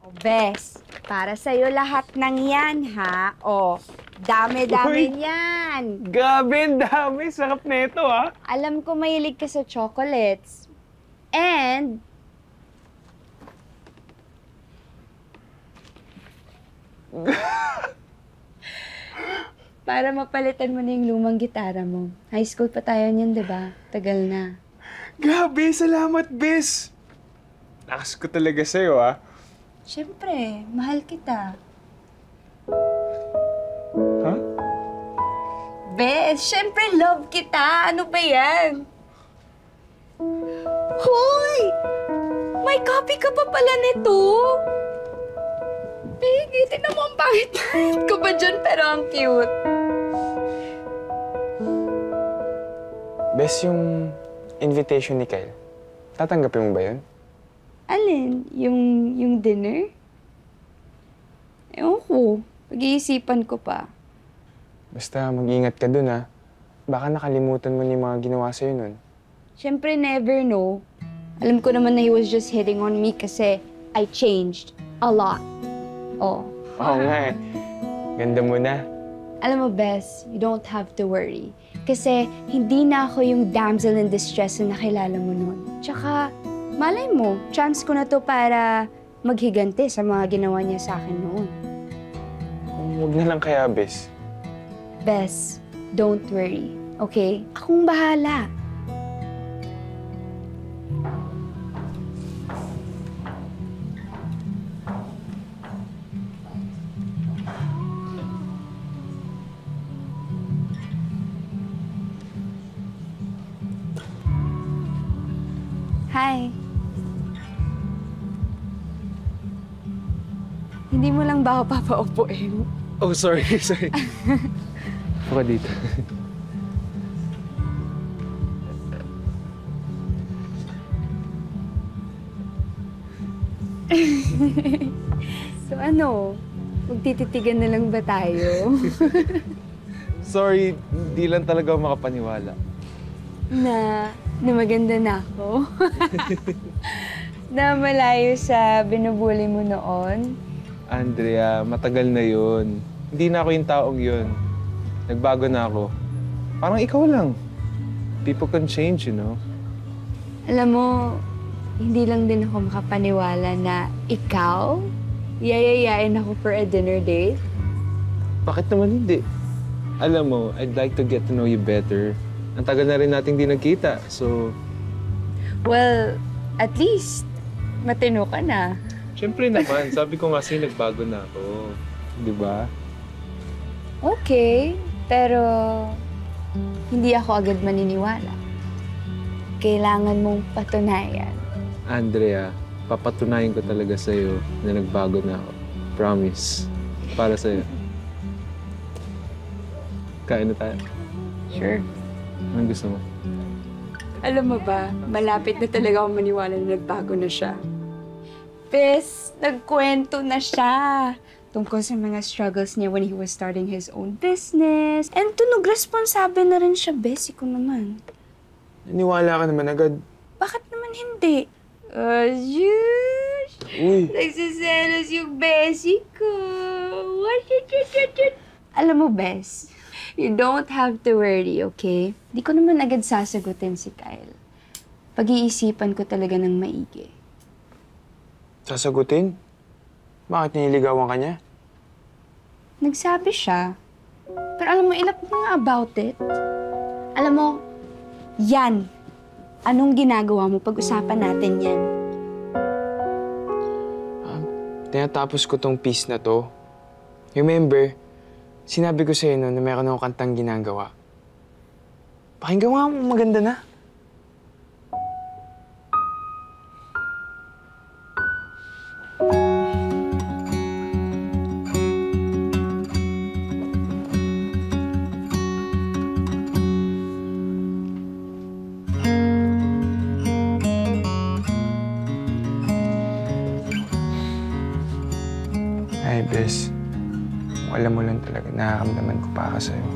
O, Bes, para sa'yo lahat ng yan, ha? O, dami-dami yan. Gabi, dami. Sarap na ito, ah. Alam ko mahilig ka sa chocolates. And, para mapalitan mo na yung lumang gitara mo. High school pa tayo niyan, di ba? Tagal na. Gabi, salamat, bes. Lakas ko talaga sa'yo, ah. Siyempre, mahal kita. Ha? Bes, siyempre love kita. Ano ba yan? Hoy! May copy ka pa pala nito. Big, tignan mo ang pangit-pangit ko ba dyan, pero ang cute. Bes, yung invitation ni Kyle, tatanggapin mo ba yun? Alin? Yung, yung dinner? Ewan ko. Pag-iisipan ko pa. Basta mag-ingat ka dun, ah. Baka nakalimutan mo ni mga ginawa sa'yo nun. Siyempre, never know. Alam ko naman na he was just hitting on me kasi I changed a lot. Oh. Oo nga, eh. Ganda mo na. Alam mo, Bess, you don't have to worry. Kasi hindi na ako yung damsel in distress na nakilala mo noon. Tsaka, malay mo, chance ko na to para maghigante sa mga ginawa niya sa akin noon. Huwag na lang kaya, Bes. Bess, don't worry, okay? Akong bahala. Hi. Hindi mo lang ba ako papaupuin? Oh, sorry, sorry. Ka dito. So ano, magtititigan na lang ba tayo? Sorry, di lang talaga ako makapaniwala. na, na maganda na ako? na malayo sa binubuli mo noon? Andrea, matagal na yun. Hindi na ako yung taong yun. Nagbago na ako. Parang ikaw lang. People can change, you know? Alam mo, hindi lang din ako makapaniwala na ikaw, yayayain ako for a dinner date. Bakit naman hindi? Alam mo, I'd like to get to know you better. Ang tagal na rin nating di nagkita, so... Well, at least, matino ka na. Siyempre naman, sabi ko nga sa'yo, nagbago na ako. Di ba? Okay, pero hindi ako agad maniniwala. Kailangan mong patunayan. Andrea, papatunayan ko talaga sa'yo na nagbago na ako. Promise. Para sa'yo. Kain na tayo. Sure. Anong gusto mo? Alam mo ba, malapit na talaga ako maniwala na nagbago na siya. Bes, nagkwento na siya tungkol sa mga struggles niya when he was starting his own business. And tunog responsable na rin siya, Bes, ko naman. Naniwala ka naman agad. Bakit naman hindi? Uh, yush! Uy, Nagsiselos yung besi ko. What? Alam mo, Bes, you don't have to worry, okay? Di ko naman agad sasagutin si Kyle. Pag-iisipan ko talaga ng maigi. sasagutin? Bakit nililigawan ka niya? Nagsabi siya. Pero alam mo, ilap mo nga about it. Alam mo, yan. Anong ginagawa mo? Pag-usapan natin yan. Tinatapos ko tong piece na to. Remember, sinabi ko sa'yo noon na meron akong kantang ginagawa. Pakinggan mo, maganda na. Ay, Bes. Kung alam mo lang talaga, nakakamdaman ko pa ka sa'yo.